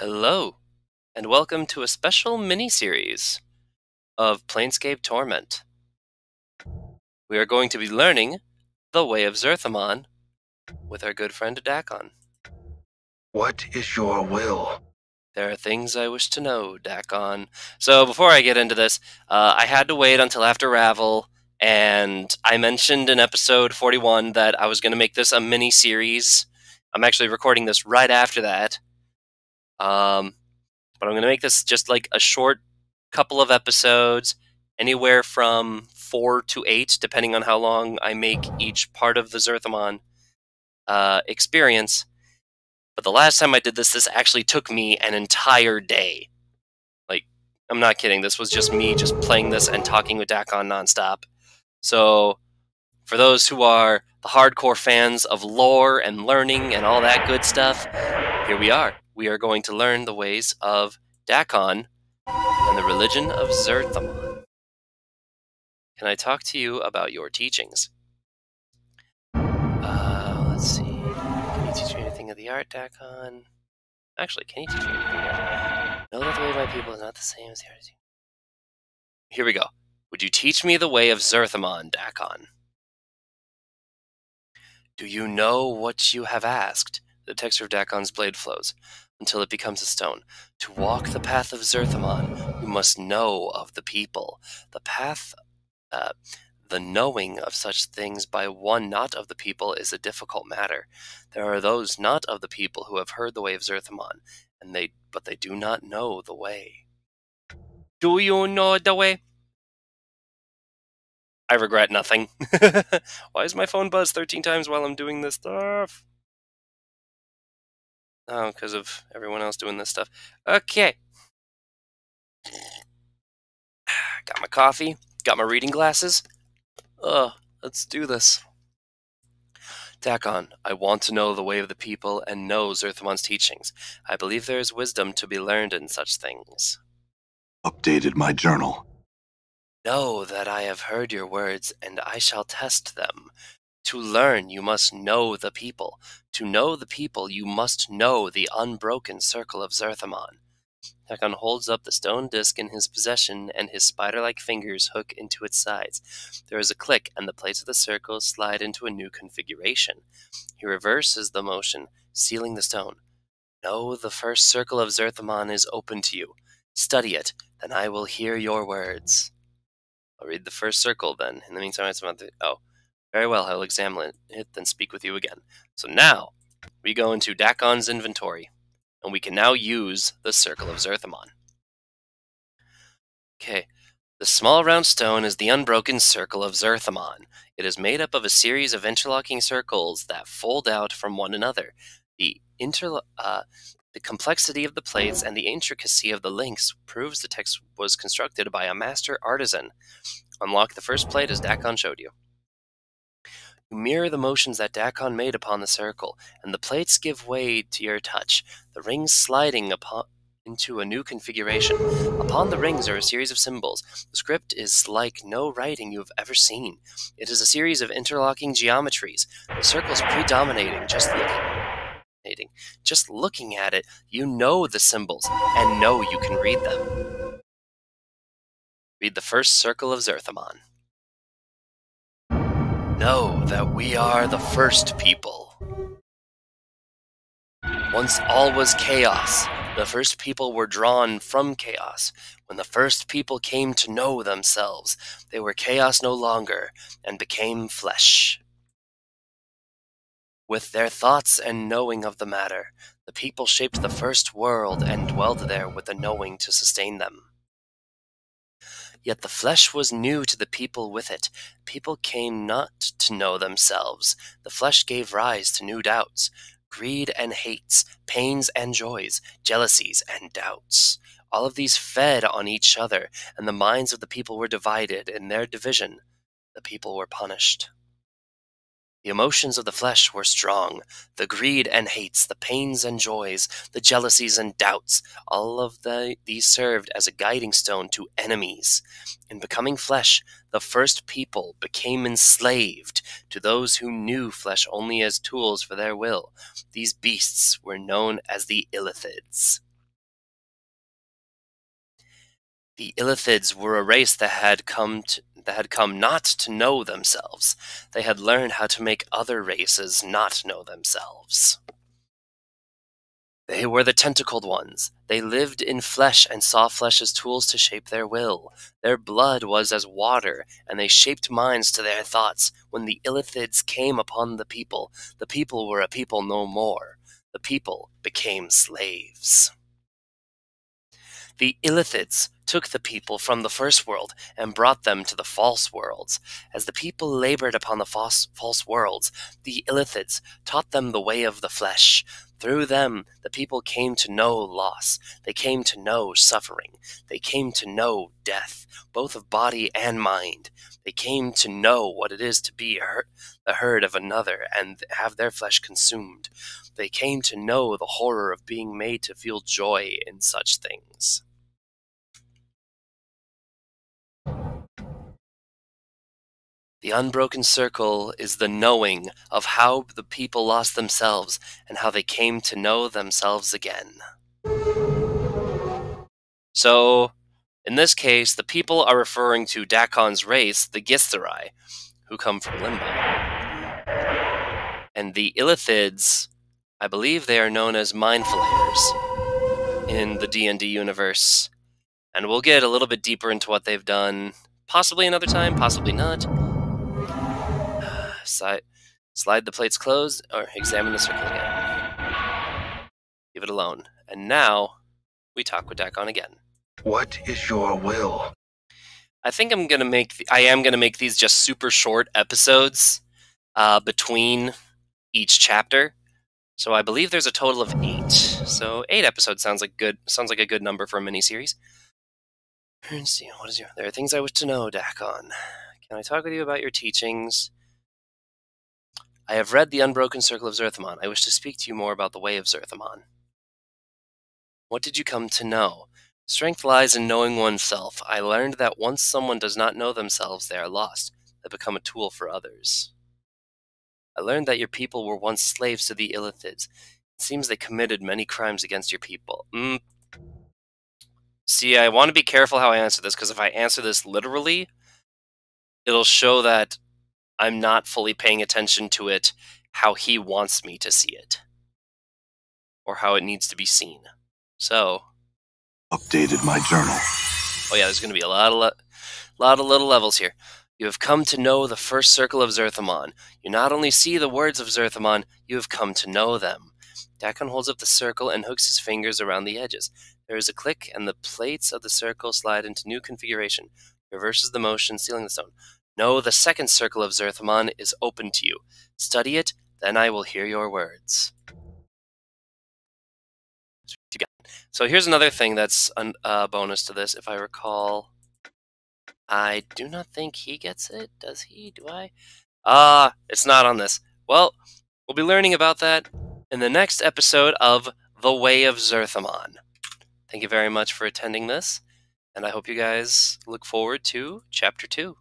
Hello, and welcome to a special mini-series of Planescape Torment. We are going to be learning the Way of Zerthimon with our good friend Dak'kon. What is your will? There are things I wish to know, Dak'kon. So before I get into this, uh, I had to wait until after Ravel, and I mentioned in episode 41 that I was going to make this a mini-series. I'm actually recording this right after that. Um, but I'm going to make this just like a short couple of episodes, anywhere from four to eight, depending on how long I make each part of the Zerthimon uh, experience. But the last time I did this, this actually took me an entire day. Like, I'm not kidding. This was just me just playing this and talking with Dak'kon nonstop. So, for those who are the hardcore fans of lore and learning and all that good stuff, here we are we are going to learn the ways of Dak'kon and the religion of Zerthimon. Can I talk to you about your teachings? Uh, let's see. Can you teach me anything of the art, Dak'kon? Actually, can you teach me anything of the art? Know that the way of my people is not the same as the art. Here we go. Would you teach me the way of Zerthimon, Dak'kon? Do you know what you have asked? The texture of Dak'kon's blade flows until it becomes a stone. To walk the path of Zerthimon, you must know of the people. The path, uh, the knowing of such things by one not of the people is a difficult matter. There are those not of the people who have heard the way of Zerthimon, and they but they do not know the way. Do you know the way? I regret nothing. Why is my phone buzz 13 times while I'm doing this stuff? Oh, because of everyone else doing this stuff. Okay. Got my coffee. Got my reading glasses. Ugh, let's do this. Dak'kon, I want to know the way of the people and know Zerthimon's teachings. I believe there is wisdom to be learned in such things. Updated my journal. Know that I have heard your words, and I shall test them. To learn, you must know the people. To know the people, you must know the unbroken circle of Zerthimon. Dak'kon holds up the stone disc in his possession, and his spider like fingers hook into its sides. There is a click, and the plates of the circle slide into a new configuration. He reverses the motion, sealing the stone. Know the first circle of Zerthimon is open to you. Study it, then I will hear your words. I'll read the first circle then. In the meantime, it's about the. Oh. Very well, I will examine it, then speak with you again. So now, we go into Dak'kon's inventory, and we can now use the Circle of Zerthimon. Okay, the small round stone is the unbroken Circle of Zerthimon. It is made up of a series of interlocking circles that fold out from one another. The inter uh, the complexity of the plates and the intricacy of the links proves the text was constructed by a master artisan. Unlock the first plate as Dak'kon showed you. You mirror the motions that Dak'kon made upon the circle, and the plates give way to your touch, the rings sliding upon into a new configuration. Upon the rings are a series of symbols. The script is like no writing you have ever seen. It is a series of interlocking geometries. The circles predominating, just looking, just looking at it, you know the symbols and know you can read them. Read the first circle of Zerthimon know that we are the first people. Once all was chaos, the first people were drawn from chaos. When the first people came to know themselves, they were chaos no longer and became flesh. With their thoughts and knowing of the matter, the people shaped the first world and dwelled there with the knowing to sustain them. Yet the flesh was new to the people with it. People came not to know themselves. The flesh gave rise to new doubts, greed and hates, pains and joys, jealousies and doubts. All of these fed on each other, and the minds of the people were divided. In their division, the people were punished. The emotions of the flesh were strong. The greed and hates, the pains and joys, the jealousies and doubts, all of the, these served as a guiding stone to enemies. In becoming flesh, the first people became enslaved to those who knew flesh only as tools for their will. These beasts were known as the Illithids. The Illithids were a race that had come to, that had come not to know themselves. They had learned how to make other races not know themselves. They were the tentacled ones. They lived in flesh and saw flesh as tools to shape their will. Their blood was as water, and they shaped minds to their thoughts. When the Illithids came upon the people, the people were a people no more. The people became slaves. The Illithids took the people from the first world and brought them to the false worlds. As the people labored upon the false, false worlds, the Illithids taught them the way of the flesh. Through them, the people came to know loss. They came to know suffering. They came to know death, both of body and mind. They came to know what it is to be hurt, the herd of another and have their flesh consumed. They came to know the horror of being made to feel joy in such things. The unbroken circle is the knowing of how the people lost themselves and how they came to know themselves again. So, in this case, the people are referring to Dak'kon's race, the Githzerai, who come from Limbo. And the Illithids, I believe they are known as Mind Flayers in the D&D universe. And we'll get a little bit deeper into what they've done, possibly another time, possibly not slide, slide the plates closed, or examine the circle again. Leave it alone. And now, we talk with Dak'kon again. What is your will? I think I'm gonna make. The, I am gonna make these just super short episodes uh, between each chapter. So I believe there's a total of eight. So eight episodes sounds like good. Sounds like a good number for a miniseries. See. What is your? There are things I wish to know, Dak'kon. Can I talk with you about your teachings? I have read The Unbroken Circle of Zerthimon. I wish to speak to you more about the way of Zerthimon. What did you come to know? Strength lies in knowing oneself. I learned that once someone does not know themselves, they are lost. They become a tool for others. I learned that your people were once slaves to the Illithids. It seems they committed many crimes against your people. Mm. See, I want to be careful how I answer this, because if I answer this literally, it'll show that I'm not fully paying attention to it how he wants me to see it or how it needs to be seen. So, updated my journal. Oh yeah, there's going to be a lot of le- lot of little levels here. You have come to know the first circle of Zerthimon. You not only see the words of Zerthimon, you have come to know them. Dak'kon holds up the circle and hooks his fingers around the edges. There is a click, and the plates of the circle slide into new configuration. Reverses the motion, sealing the stone. Know the second circle of Zerthimon is open to you. Study it, then I will hear your words. So here's another thing that's a uh, bonus to this, if I recall. I do not think he gets it. Does he? Do I? Ah, uh, it's not on this. Well, we'll be learning about that in the next episode of The Way of Zerthimon. Thank you very much for attending this, and I hope you guys look forward to Chapter 2.